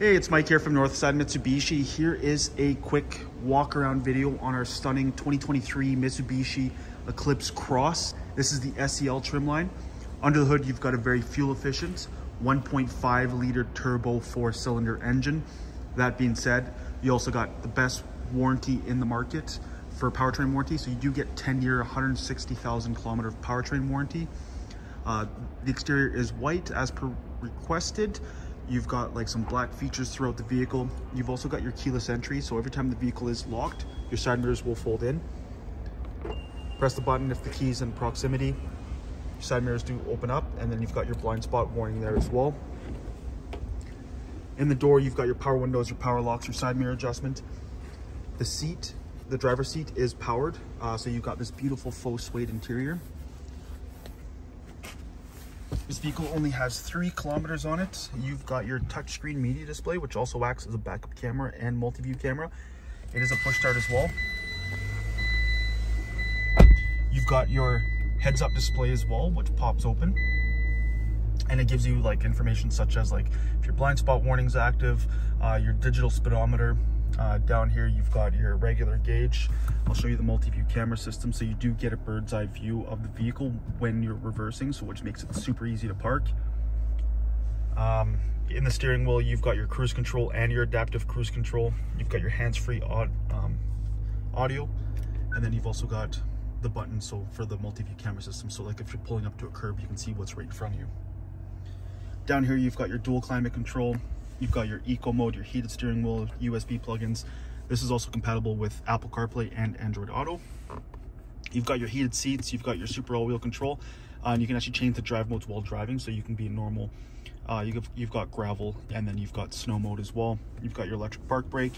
Hey, it's Mike here from Northside Mitsubishi. Here is a quick walk around video on our stunning 2023 Mitsubishi Eclipse Cross. This is the SEL trim line. Under the hood, you've got a very fuel efficient 1.5 liter turbo four cylinder engine. That being said, you also got the best warranty in the market for powertrain warranty. So you do get 10 year, 160,000 kilometer powertrain warranty. Uh, the exterior is white as per requested. You've got like some black features throughout the vehicle. You've also got your keyless entry. So every time the vehicle is locked, your side mirrors will fold in. Press the button if the key's in proximity. Your side mirrors do open up and then you've got your blind spot warning there as well. In the door, you've got your power windows, your power locks, your side mirror adjustment. The seat, the driver's seat is powered. Uh, so you've got this beautiful faux suede interior. This vehicle only has three kilometers on it. You've got your touchscreen media display, which also acts as a backup camera and multi-view camera. It is a push start as well. You've got your heads up display as well, which pops open. And it gives you like information such as like if your blind spot warning's active, uh, your digital speedometer, uh, down here, you've got your regular gauge. I'll show you the multi-view camera system. So you do get a bird's eye view of the vehicle when you're reversing, so which makes it super easy to park. Um, in the steering wheel, you've got your cruise control and your adaptive cruise control. You've got your hands-free um, audio, and then you've also got the button so for the multi-view camera system. So like if you're pulling up to a curb, you can see what's right in front of you. Down here, you've got your dual climate control, You've got your eco mode, your heated steering wheel, USB plugins. This is also compatible with Apple CarPlay and Android Auto. You've got your heated seats, you've got your super all-wheel control, uh, and you can actually change the drive modes while driving, so you can be normal. Uh, you've, you've got gravel, and then you've got snow mode as well. You've got your electric park brake.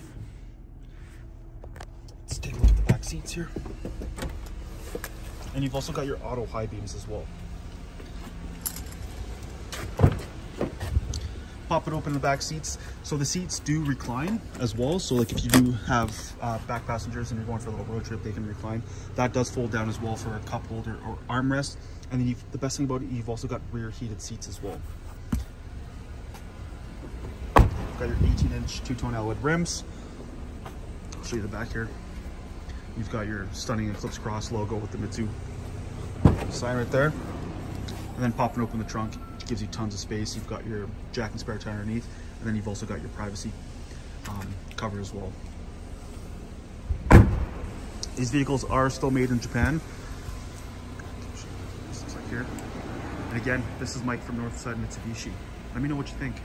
Let's take a look at the back seats here. And you've also got your auto high beams as well. Pop it open in the back seats. So the seats do recline as well. So like if you do have uh, back passengers and you're going for a little road trip, they can recline. That does fold down as well for a cup holder or armrest. And then the best thing about it, you've also got rear heated seats as well. Got your 18 inch two-tone alloy rims. I'll show you the back here. You've got your stunning Eclipse Cross logo with the Mitsu sign right there. And then popping open the trunk, gives you tons of space. You've got your jack and spare tire underneath, and then you've also got your privacy um, cover as well. These vehicles are still made in Japan. This looks like here. And again, this is Mike from Northside Mitsubishi. Let me know what you think.